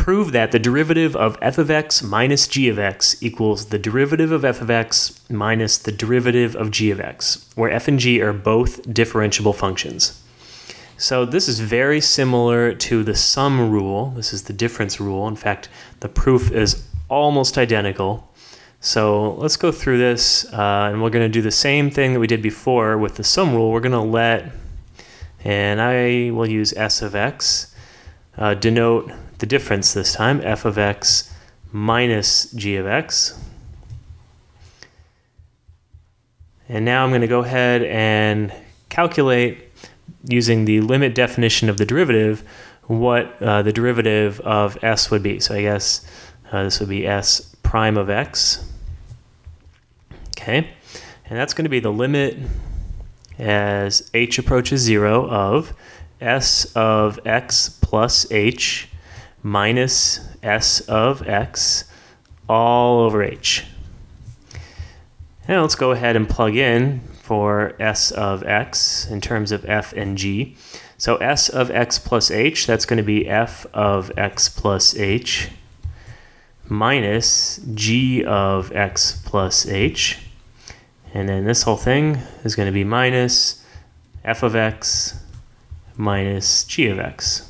prove that the derivative of f of x minus g of x equals the derivative of f of x minus the derivative of g of x, where f and g are both differentiable functions. So this is very similar to the sum rule. This is the difference rule. In fact, the proof is almost identical. So let's go through this, uh, and we're going to do the same thing that we did before with the sum rule. We're going to let, and I will use s of x, uh, denote the difference this time, f of x minus g of x. And now I'm going to go ahead and calculate using the limit definition of the derivative what uh, the derivative of s would be. So I guess uh, this would be s prime of x. Okay, and that's going to be the limit as h approaches 0 of s of x plus h minus s of x all over h. Now let's go ahead and plug in for s of x in terms of f and g. So s of x plus h, that's going to be f of x plus h minus g of x plus h. And then this whole thing is going to be minus f of x minus g of x.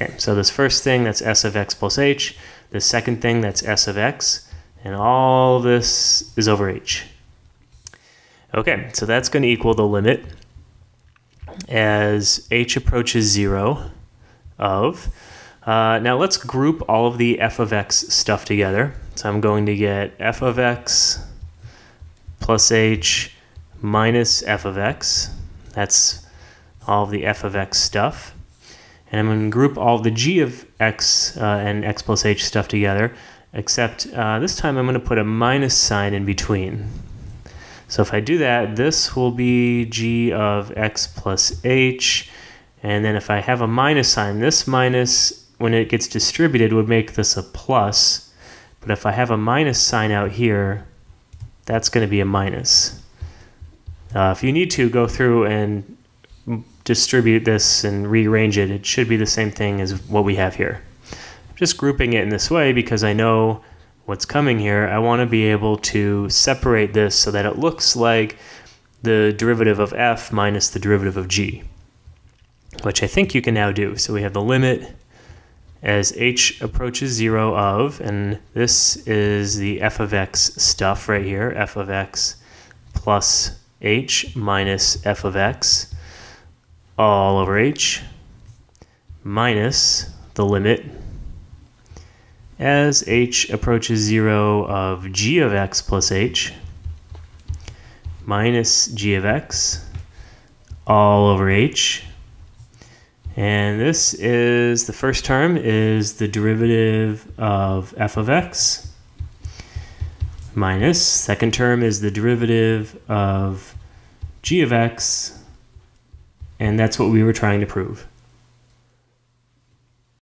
Okay, so this first thing, that's s of x plus h. The second thing, that's s of x. And all this is over h. Okay, so that's going to equal the limit as h approaches 0 of. Uh, now let's group all of the f of x stuff together. So I'm going to get f of x plus h minus f of x. That's all of the f of x stuff. And I'm going to group all the g of x uh, and x plus h stuff together, except uh, this time I'm going to put a minus sign in between. So if I do that, this will be g of x plus h. And then if I have a minus sign, this minus, when it gets distributed, would make this a plus. But if I have a minus sign out here, that's going to be a minus. Uh, if you need to, go through and distribute this and rearrange it, it should be the same thing as what we have here. I'm just grouping it in this way because I know what's coming here. I want to be able to separate this so that it looks like the derivative of f minus the derivative of g, which I think you can now do. So we have the limit as h approaches 0 of, and this is the f of x stuff right here, f of x plus h minus f of x all over h minus the limit as h approaches 0 of g of x plus h minus g of x all over h. And this is, the first term is the derivative of f of x minus, second term is the derivative of g of x and that's what we were trying to prove.